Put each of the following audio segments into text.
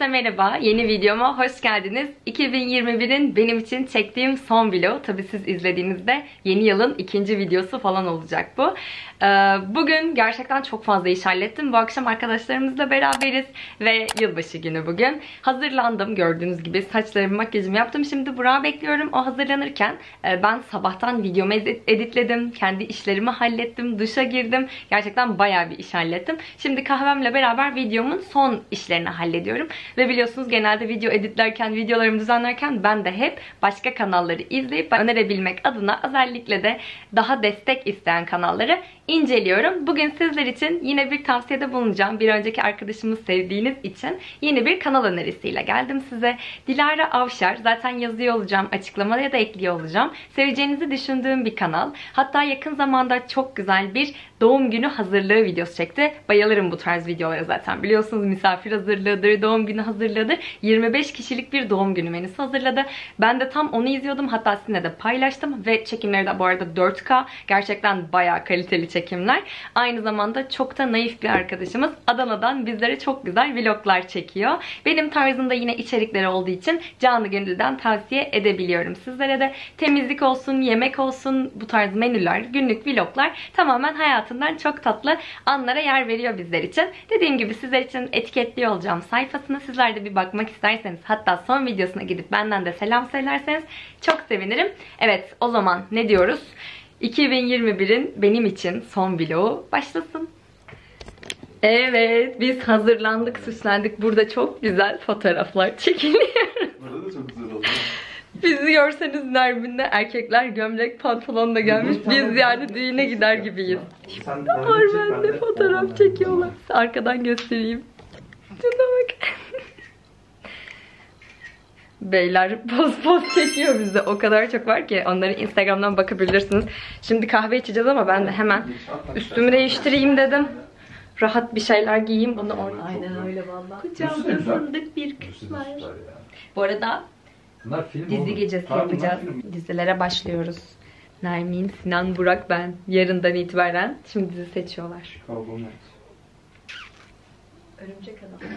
Herkese merhaba. Yeni videoma hoş geldiniz. 2021'in benim için çektiğim son vlog. Tabii siz izlediğinizde yeni yılın ikinci videosu falan olacak bu. Ee, Bugün gerçekten çok fazla iş hallettim. Bu akşam arkadaşlarımızla beraberiz ve yılbaşı günü bugün. Hazırlandım gördüğünüz gibi. Saçlarımı, makyajımı yaptım. Şimdi Burak'ı bekliyorum. O hazırlanırken e, ben sabahtan videomu edit- editledim. Kendi işlerimi hallettim. Duşa girdim. Gerçekten bayağı bir iş hallettim. Şimdi kahvemle beraber videomun son işlerini hallediyorum. Ve biliyorsunuz genelde video editlerken, videolarımı düzenlerken ben de hep başka kanalları izleyip önerebilmek adına özellikle de daha destek isteyen kanalları inceliyorum. Bugün sizler için yine bir tavsiyede bulunacağım. Bir önceki arkadaşımı sevdiğiniz için yeni bir kanal önerisiyle geldim size. Dilara Avşar. Zaten yazıyor olacağım. Açıklamaya da ekliyor olacağım. Seveceğinizi düşündüğüm bir kanal. Hatta yakın zamanda çok güzel bir doğum günü hazırlığı videosu çekti. Bayılırım bu tarz videolara zaten. Biliyorsunuz misafir hazırlığıdır, doğum günü hazırlığıdır. 25 kişilik bir doğum günü menüsü hazırladı. Ben de tam onu izliyordum. Hatta sizinle de paylaştım. Ve çekimleri de bu arada 4K. Gerçekten bayağı kaliteli çekimler. Aynı zamanda çok da naif bir arkadaşımız. Adana'dan bizlere çok güzel vloglar çekiyor. Benim tarzımda yine içerikleri olduğu için canı gönülden tavsiye edebiliyorum sizlere de. Temizlik olsun, yemek olsun bu tarz menüler, günlük vloglar tamamen hayatından çok tatlı anlara yer veriyor bizler için. Dediğim gibi sizler için etiketliyor olacağım sayfasına. Sizler de bir bakmak isterseniz hatta son videosuna gidip benden de selam söylerseniz çok sevinirim. Evet o zaman ne diyoruz? 2021'in benim için son vlogu başlasın. Evet, biz hazırlandık, süslendik. Burada çok güzel fotoğraflar çekiliyor. Burada da çok güzel. Bizi görseniz Nermin'le erkekler gömlek pantolonla gelmiş. Biz yani düğüne gider gibiyiz. Var bende fotoğraf çekiyorlar. Arkadan göstereyim. Şuna bak. Beyler poz poz çekiyor bize. O kadar çok var ki onları Instagram'dan bakabilirsiniz. Şimdi kahve içeceğiz ama ben de hemen üstümü değiştireyim dedim. Rahat bir şeyler giyeyim. Bunu orada. Aynen öyle valla. Kucağımda fındık bir kız var. Bu arada Bunlar film dizi oğlum. gecesi bunlar yapacağız. film. Dizilere başlıyoruz. Nermin, Sinan, Burak, ben. Yarından itibaren şimdi dizi seçiyorlar. Örümcek adam.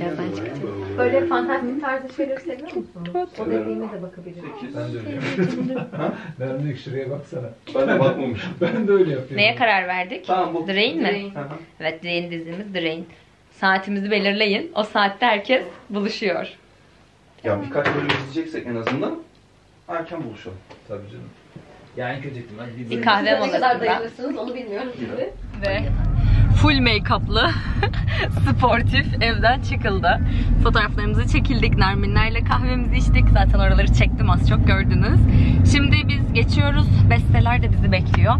Birazdan çıkacak. Böyle fantastik tarzı şeyleri seviyor musun? O dediğime de bakabilirim. Ben de öyle yapıyorum. ben de şuraya baksana. Ben de bakmamışım. Ben de öyle yapıyorum. Neye karar verdik? Tamam bu. Drain mi? Drain. Evet Drain dizimiz Drain. Saatimizi belirleyin. O saatte herkes buluşuyor. Ya birkaç bölüm izleyeceksek en azından erken buluşalım. Tabii canım. Ya en kötü ihtimal bir Bir bölüm. kahve Ne kadar molasında. dayanırsınız onu bilmiyorum. Ve full make-up'lı sportif evden çıkıldı. Fotoğraflarımızı çekildik. Nerminlerle kahvemizi içtik. Zaten oraları çektim az çok gördünüz. Şimdi biz geçiyoruz. Besteler de bizi bekliyor.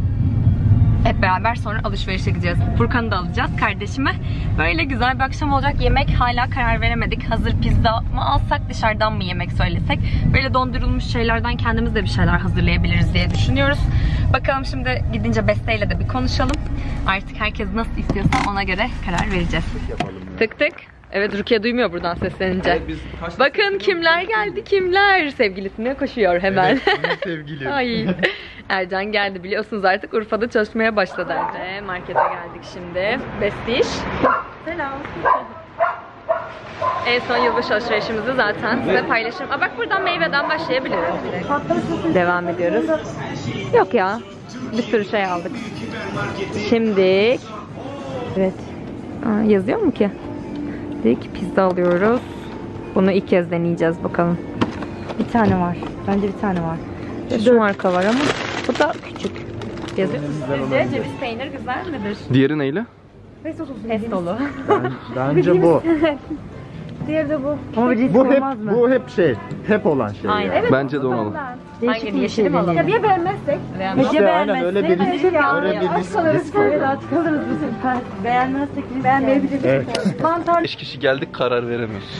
Hep beraber sonra alışverişe gideceğiz. Furkan'ı da alacağız kardeşime. Böyle güzel bir akşam olacak. Yemek hala karar veremedik. Hazır pizza mı alsak dışarıdan mı yemek söylesek. Böyle dondurulmuş şeylerden kendimiz de bir şeyler hazırlayabiliriz diye düşünüyoruz. Bakalım şimdi gidince Beste'yle de bir konuşalım. Artık herkes nasıl istiyorsa ona göre karar vereceğiz. Tık tık. Evet Rukiye duymuyor buradan seslenince. Biz kaç Bakın kimler geldi kimler. Sevgilisine koşuyor hemen. sevgili. Ay. Ercan geldi biliyorsunuz artık Urfa'da çalışmaya başladı Ercan. Markete geldik şimdi. Bestiş. Selam. En son yılbaşı alışverişimizi zaten size paylaşırım. Aa, bak buradan meyveden başlayabiliriz direkt. Devam ediyoruz. Yok ya. Bir sürü şey aldık. Şimdi Evet. Aa, yazıyor mu ki? Dik pizza alıyoruz. Bunu ilk kez deneyeceğiz bakalım. Bir tane var. Bence bir tane var. Şu marka var ama bu da küçük. Yazıyor? Sizce ceviz peynir güzel midir? Diğeri neyle? Pestolu. Bence bu. Diğeri de bu. Ama bir risk Bu hep olmaz mı? bu hep şey, hep olan şey. Aynen. yani. Bence de onu alalım. Hangi yeşili mi alalım? Ya bir beğenmezsek? İşte aynen öyle bir risk, öyle bir risk, risk var. Aç kalırız bu sefer. Beğenmezsek biz beğenmeyebiliriz. Evet. Mantar 5 kişi geldik karar veremiyoruz.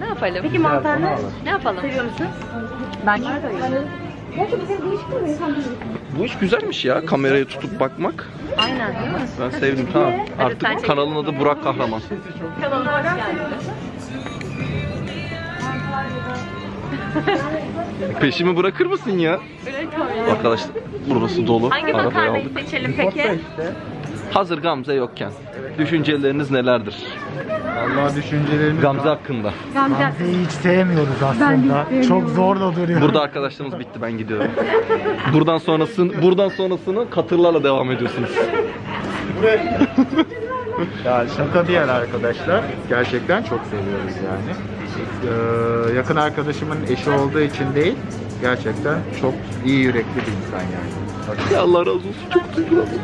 Ne yapalım? Peki mantarlı Ne yapalım? seviyor musun? Ben değişik? İnsan değil. Bu iş güzelmiş ya kamerayı tutup bakmak. Aynen değil mi? Ben sevdim tamam. Artık kanalın adı Burak Kahraman. Kanalına hoş geldiniz. Peşimi bırakır mısın ya? Arkadaşlar burası dolu. Hangi Arabayı makarnayı aldık. seçelim peki? Hazır Gamze yokken düşünceleriniz nelerdir? Vallahi düşüncelerimiz Gamze hakkında. Gamze'yi hiç sevmiyoruz aslında. Çok zor da duruyor. Burada arkadaşlarımız bitti ben gidiyorum. Buradan sonrasını buradan sonrasını katırlarla devam ediyorsunuz. Ya şaka bir yer arkadaşlar. Gerçekten çok seviyoruz yani. Ee, yakın arkadaşımın eşi olduğu için değil. Gerçekten çok iyi yürekli bir insan yani. Ya Allah razı olsun çok duygulandım.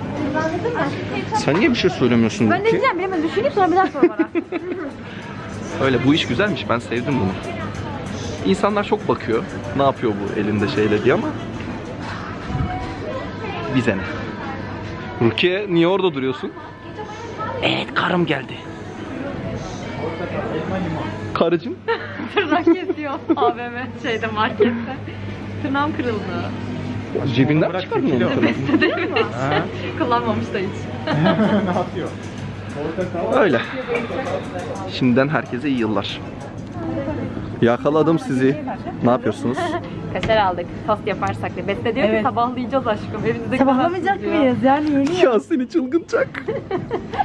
Sen niye bir şey söylemiyorsun Ben ne ki? diyeceğim bilemedim. Düşüneyim sonra bir daha sor bana. Öyle bu iş güzelmiş ben sevdim bunu. İnsanlar çok bakıyor. Ne yapıyor bu elinde şeyle diye ama bize ne? Rukiye niye orada duruyorsun? Evet karım geldi. Karıcığım Tırnak kesiyor AVM şeyde markette. Tırnağım kırıldı. cebinden Bırak çıkardın onu. o. Ha? Kullanmamış da hiç. ne yapıyor? Öyle. Şimdiden herkese iyi yıllar. Yakaladım sizi. Ne yapıyorsunuz? Kaşar aldık. Tost yaparsak diye. Beste diyor ki sabahlayacağız aşkım. Evinize Sabahlamayacak mıyız? Yani yeni Ya seni çılgınacak.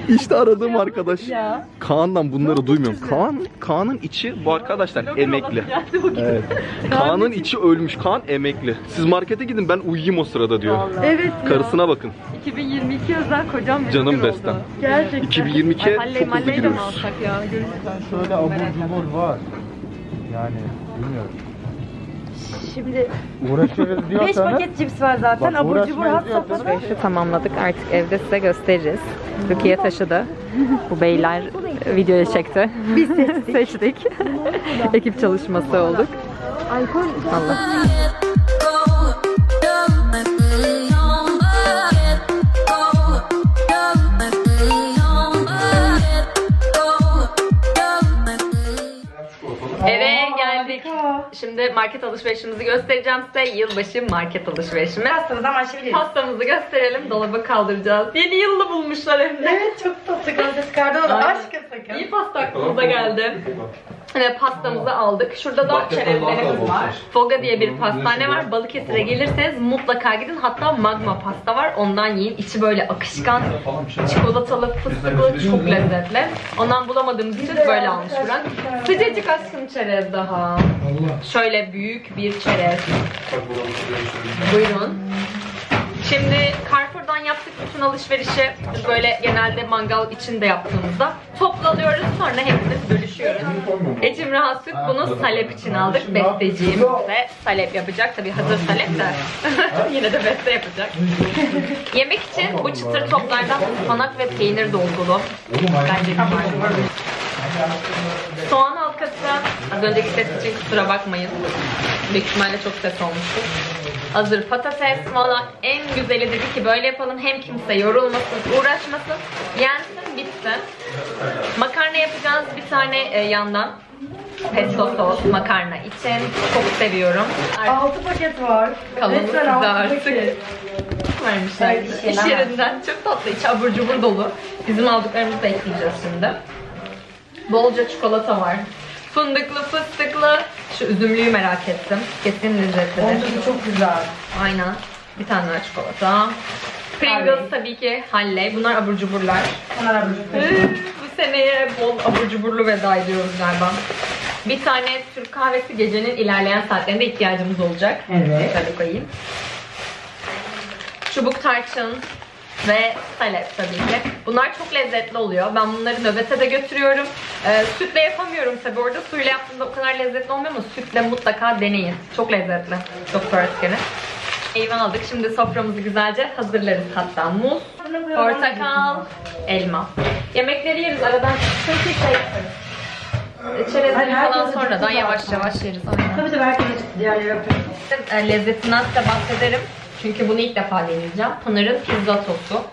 İşte aradığım arkadaş. Kaan'dan bunları duymuyorum. Kaan, Kaan'ın içi bu arkadaşlar emekli. Evet. Kaan'ın içi ölmüş. Kaan emekli. Siz markete gidin ben uyuyayım o sırada diyor. Evet. Karısına bakın. 2022 özel kocam bir Canım bestem. Gerçekten. 2022'ye Halley çok hızlı malley de mi giriyoruz. alsak ya? Şöyle abur cubur var. Yani bilmiyorum. Şimdi Uğraşırız 5 diyorsanız. paket cips var zaten. Bak, Abur cubur hat safhada. Alışverişi tamamladık. Artık evde size gösteririz. Rukiye taşıdı. Bu beyler videoya çekti. Biz seçtik. seçtik. Ekip çalışması olduk. Alkol Allah. Market alışverişimizi göstereceğim size. Yılbaşı market alışverişimiz. Pastamızdan başlayabiliriz. Pastamızı gösterelim. Dolaba kaldıracağız. Yeni yılını bulmuşlar hem de. Evet çok tatlı Gamze çıkardı. Aşkım sakın. İyi pasta aklımıza geldi. Hani pastamızı aldık. Şurada da çerezlerimiz var. Foga diye bir pastane var. Balıkesir'e gelirseniz mutlaka gidin. Hatta magma pasta var. Ondan yiyin. İçi böyle akışkan, çikolatalı, fıstıklı, çok lezzetli. Ondan bulamadığımız için böyle almış Burak. Sıcacık aşkım çerez daha. Şöyle büyük bir çerez. Buyurun. Şimdi Carrefour'dan yaptık bütün alışverişi böyle genelde mangal içinde yaptığımızda toplanıyoruz sonra hepimiz bölüşüyoruz. Ecim Rahat Süt bunu salep için aldık. Besteciğim ve salep yapacak. Tabii hazır salep de yine de beste yapacak. Yemek için bu çıtır toplardan ıspanak ve peynir dolgulu. Bence. Soğan halkası. Az önceki ses için kusura bakmayın. Büyük ihtimalle çok ses olmuştur. Hazır patates. Valla en güzeli dedi ki böyle yapalım. Hem kimse yorulmasın, uğraşmasın. Yensin, bitsin. Makarna yapacağız bir tane e, yandan. Pesto sos makarna için. Çok seviyorum. 6 paket var. Kalanı Resmen altı artık. paket. Vermişler. Evet, İş hemen. yerinden çok tatlı. İçi abur cubur dolu. Bizim aldıklarımızı da ekleyeceğiz şimdi. Bolca çikolata var. Fındıklı, fıstıklı. Şu üzümlüyü merak ettim. Kesin lezzetli. Bence çok güzel. Aynen. Bir tane daha çikolata. Pringles tabii ki Halley. Bunlar abur cuburlar. Bunlar abur Üf, Bu seneye bol abur cuburlu veda ediyoruz galiba. Bir tane Türk kahvesi gecenin ilerleyen saatlerinde ihtiyacımız olacak. Evet. Tabii koyayım. Çubuk tarçın ve salep tabii ki. Bunlar çok lezzetli oluyor. Ben bunları nöbete de götürüyorum. Ee, sütle yapamıyorum tabii orada. Suyla yaptığımda o kadar lezzetli olmuyor ama sütle mutlaka deneyin. Çok lezzetli. Çok pörtkeni. Eyvah aldık. Şimdi soframızı güzelce hazırlarız hatta. Muz, portakal, elma. Yemekleri yeriz aradan. Çünkü şey yaparız. Çerezleri falan sonradan yavaş yavaş yeriz. Aynen. Tabii tabii herkes diğerleri yapıyor. E, Lezzetinden size bahsederim. Çünkü bunu ilk defa deneyeceğim. Pınar'ın pizza tostu.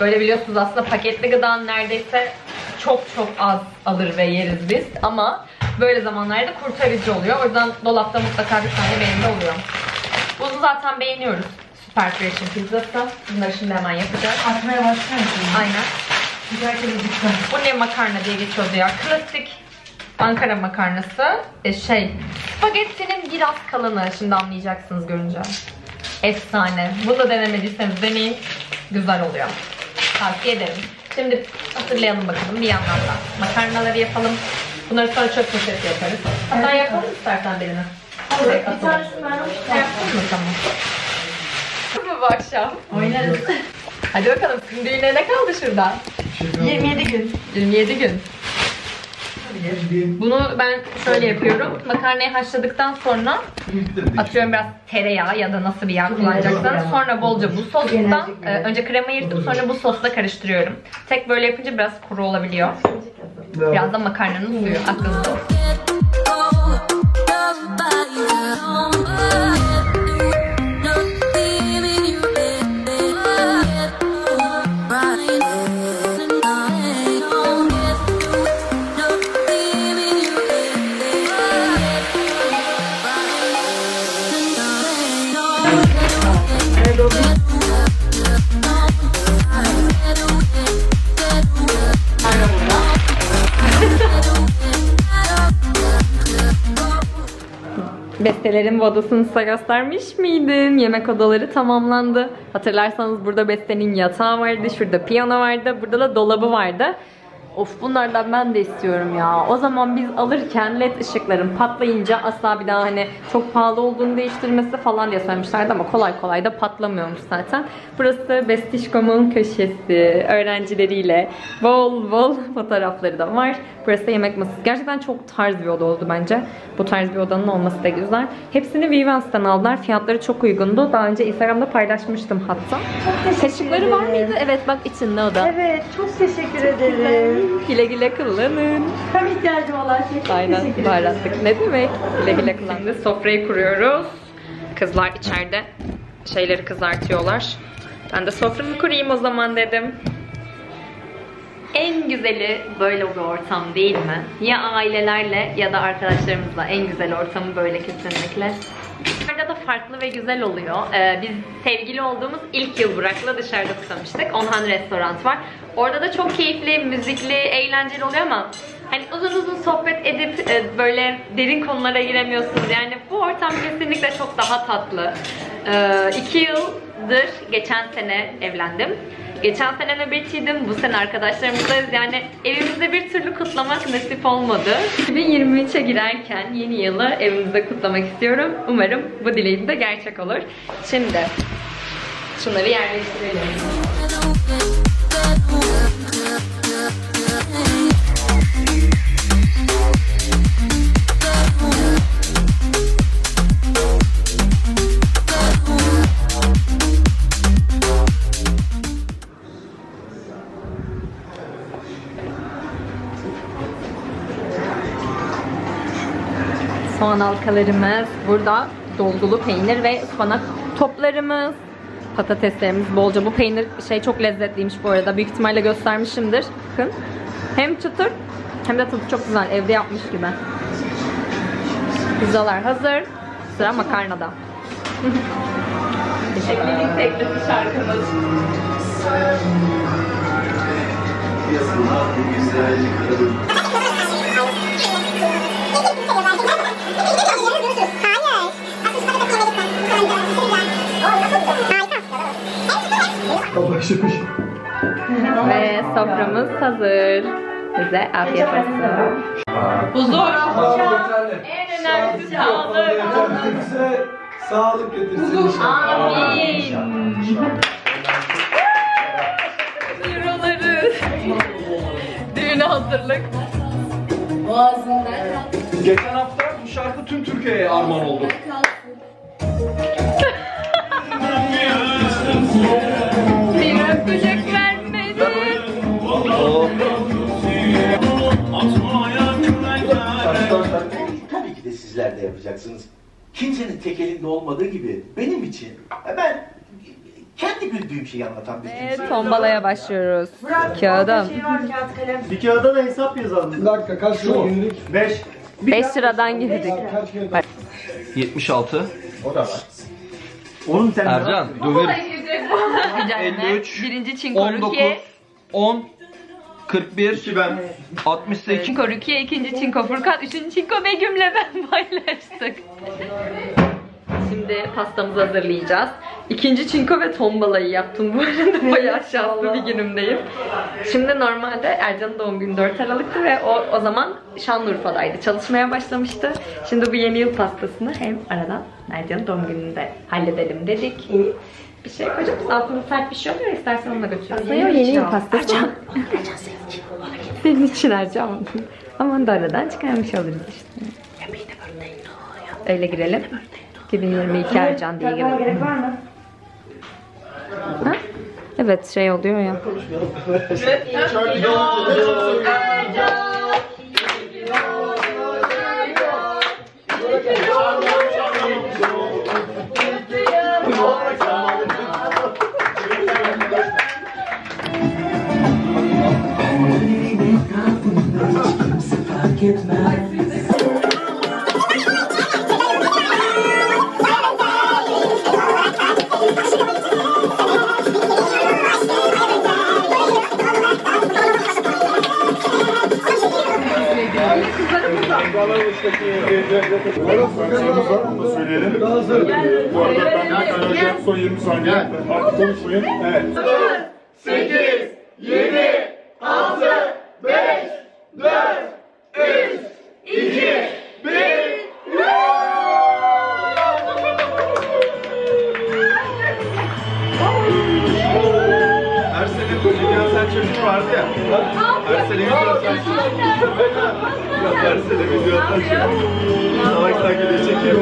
Böyle biliyorsunuz aslında paketli gıdanın neredeyse çok çok az alır ve yeriz biz. Ama böyle zamanlarda kurtarıcı oluyor. O yüzden dolapta mutlaka bir tane benim de oluyor. Bunu zaten beğeniyoruz. Super Fresh'in pizzası. Bunları şimdi hemen yapacağız. Atmaya başlar mısın? Aynen. Güzel lütfen. Bu ne makarna diye geçiyordu ya. Klasik Ankara makarnası. E, şey, spagettinin biraz kalını. Şimdi anlayacaksınız görünce. Efsane. Bunu da denemediyseniz deneyin. Güzel oluyor. tavsiye ederim. Şimdi hazırlayalım bakalım bir yandan da. Makarnaları yapalım. Bunları sonra çöp poşeti yaparız. Hatta yapalım istersen birini. Olur. Bir tanesini ben Yaptın mı tamam? bu akşam? Oynarız. Hadi bakalım düğüne ne kaldı şurada? 27 gün. 27 gün. Bunu ben şöyle yapıyorum. Makarnayı haşladıktan sonra atıyorum biraz tereyağı ya da nasıl bir yağ kullanacaksanız. Sonra bolca bu sostan e, önce krema yırtıp sonra bu sosla karıştırıyorum. Tek böyle yapınca biraz kuru olabiliyor. Biraz da makarnanın suyu aklınızda olsun. Bestelerin odasını size göstermiş miydim? Yemek odaları tamamlandı. Hatırlarsanız burada Beste'nin yatağı vardı, şurada piyano vardı, burada da dolabı vardı. Of bunlardan ben de istiyorum ya. O zaman biz alırken led ışıkların patlayınca asla bir daha hani çok pahalı olduğunu değiştirmesi falan diye söylemişlerdi ama kolay kolay da patlamıyormuş zaten. Burası Bestişkom'un köşesi. Öğrencileriyle bol bol fotoğrafları da var. Burası yemek masası. Gerçekten çok tarz bir oda oldu bence. Bu tarz bir odanın olması da güzel. Hepsini Vivans'tan aldılar. Fiyatları çok uygundu. Daha önce Instagram'da paylaşmıştım hatta. Kaşıkları var mıydı? Evet bak içinde o da. Evet, çok teşekkür ederim. Güle güle kullanın. Tam ihtiyacım olan şey. Aynen baharatlık. Ne demek? Güle güle kullanın. Sofrayı kuruyoruz. Kızlar içeride şeyleri kızartıyorlar. Ben de soframı kurayım o zaman dedim. En güzeli böyle bir ortam değil mi? Ya ailelerle ya da arkadaşlarımızla en güzel ortamı böyle kesinlikle. Dışarıda da farklı ve güzel oluyor. Ee, biz sevgili olduğumuz ilk yıl Burak'la dışarıda kutlamıştık. Onhan Restoran var. Orada da çok keyifli, müzikli, eğlenceli oluyor ama hani uzun uzun sohbet edip e, böyle derin konulara giremiyorsunuz. Yani bu ortam kesinlikle çok daha tatlı. Ee, iki yıldır geçen sene evlendim. Geçen sene nöbetçiydim. Bu sene arkadaşlarımızdayız. Yani evimizde bir türlü kutlamak nasip olmadı. 2023'e girerken yeni yılı evimizde kutlamak istiyorum. Umarım bu dileğim de gerçek olur. Şimdi şunları yerleştirelim. Soğan halkalarımız, burada dolgulu peynir ve ıspanak toplarımız, patateslerimiz bolca. Bu peynir şey çok lezzetliymiş bu arada. Büyük ihtimalle göstermişimdir. Bakın. Hem çıtır hem de tadı çok güzel. Evde yapmış gibi. Pizzalar hazır. Sıra makarnada. Evlilik teklifi şarkımız. Ve soframız hazır. Bize afiyet olsun. Huzur. En önemlisi sağlık. Sağlık getirsin. Amin. Euroları. Düğüne hazırlık. Geçen hafta bu şarkı tüm Türkiye'ye armağan oldu. Bir öpücük vermedi. Tabii ki de sizler de yapacaksınız. Kimsenin tek elinde olmadığı gibi benim için e, ben kendi güldüğüm şeyi anlatan bir Ve kimseyim. tombalaya başlıyoruz. Kağıdım. Şey var kağıt kalem. Bir kağıda da hesap yazalım. Bir dakika kaç lira günlük? 5. 5 liradan girdik. Kaç kere 76. O da var. Oğlum sen Ercan döverim. Güncelleme. 53, Birinci Çinko 19, Rukiye. 10, 41, ben. 68. Çinko Rukiye, ikinci Çinko Furkan, üçüncü Çinko Begüm'le ben paylaştık. Şimdi pastamızı hazırlayacağız. İkinci çinko ve ton balayı yaptım bu arada. Bayağı şanslı bir günümdeyim. Şimdi normalde Ercan'ın doğum günü 4 Aralık'tı ve o, o zaman Şanlıurfa'daydı. Çalışmaya başlamıştı. Şimdi bu yeni yıl pastasını hem aradan Ercan'ın doğum gününü de halledelim dedik. Bir şey koyacak mısın? Altında sert bir şey oluyor. İstersen onu da götürürüz. Yeni, yeni yıl pastası. Ercan. Senin için Ercan. Aman da aradan çıkarmış oluruz işte. Öyle girelim. 2022 Ercan diye. Gerek var mı? Ha? Evet şey oluyor ya. Söyleyelim. Bu arada ben son 20 saniye. Artık konuşmayın. Evet. Vardı ya. Her sene çocuk. Ya her sene videosel çocuk. Salak salak video çekiyor.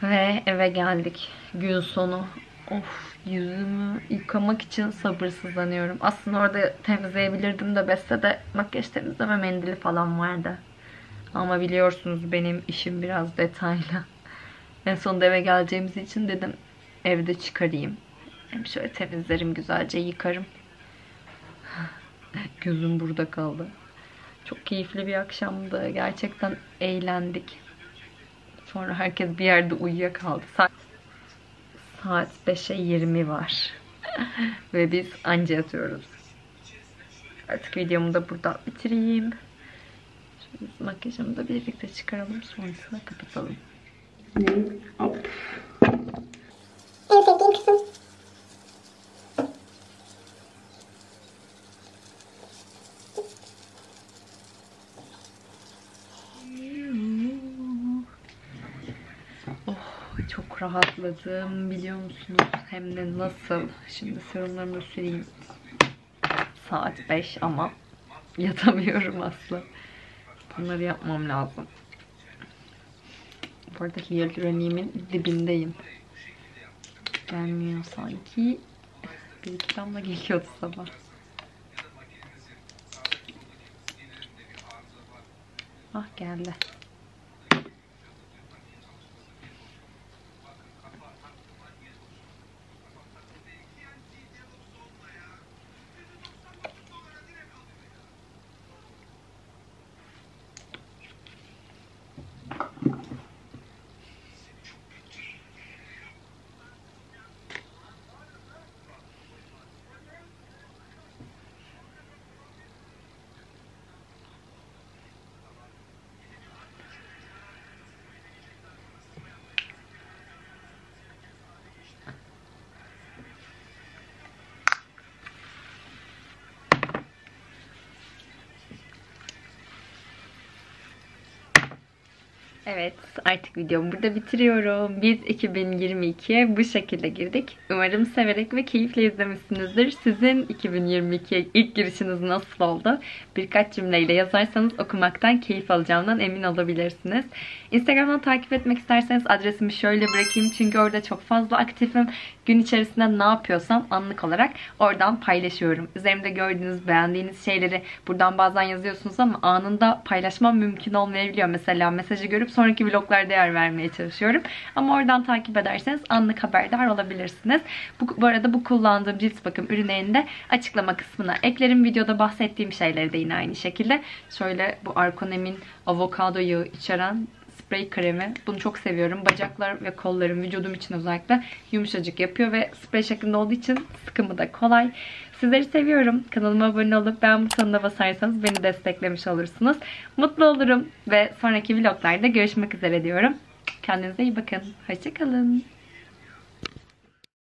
Seni eve geldik. Gün sonu. Of yüzümü yıkamak için sabırsızlanıyorum. Aslında orada temizleyebilirdim de Beste de makyaj temizleme mendili falan vardı. Ama biliyorsunuz benim işim biraz detaylı. En sonunda eve geleceğimiz için dedim evde çıkarayım. Hem şöyle temizlerim güzelce yıkarım. Gözüm burada kaldı. Çok keyifli bir akşamdı. Gerçekten eğlendik. Sonra herkes bir yerde uyuyakaldı. Saat, saat 5'e 20 var. Ve biz anca yatıyoruz. Artık videomu da burada bitireyim. Şimdi makyajımı da birlikte çıkaralım. Sonrasında kapatalım. En sevdiğim kısım. Oh, çok rahatladım biliyor musunuz? Hem de nasıl? Şimdi serumlarımı süreyim. Saat 5 ama yatamıyorum asla. Bunları yapmam lazım. Bu arada hyaluron'imin dibindeyim. Gelmiyor sanki. Bir iki damla geliyordu sabah. Ah geldi. Evet artık videomu burada bitiriyorum. Biz 2022'ye bu şekilde girdik. Umarım severek ve keyifle izlemişsinizdir. Sizin 2022'ye ilk girişiniz nasıl oldu? Birkaç cümleyle yazarsanız okumaktan keyif alacağımdan emin olabilirsiniz. Instagram'dan takip etmek isterseniz adresimi şöyle bırakayım. Çünkü orada çok fazla aktifim. Gün içerisinde ne yapıyorsam anlık olarak oradan paylaşıyorum. Üzerimde gördüğünüz, beğendiğiniz şeyleri buradan bazen yazıyorsunuz ama anında paylaşmam mümkün olmayabiliyor. Mesela mesajı görüp sonraki vloglarda yer vermeye çalışıyorum. Ama oradan takip ederseniz anlık haberdar olabilirsiniz. Bu, bu arada bu kullandığım cilt bakım ürünlerini de açıklama kısmına eklerim. Videoda bahsettiğim şeyleri de yine aynı şekilde. Şöyle bu Arkonem'in avokado yağı içeren sprey kremi. Bunu çok seviyorum. Bacaklar ve kollarım, vücudum için özellikle yumuşacık yapıyor ve sprey şeklinde olduğu için sıkımı da kolay. Sizleri seviyorum. Kanalıma abone olup beğen butonuna basarsanız beni desteklemiş olursunuz. Mutlu olurum ve sonraki vloglarda görüşmek üzere diyorum. Kendinize iyi bakın. Hoşçakalın.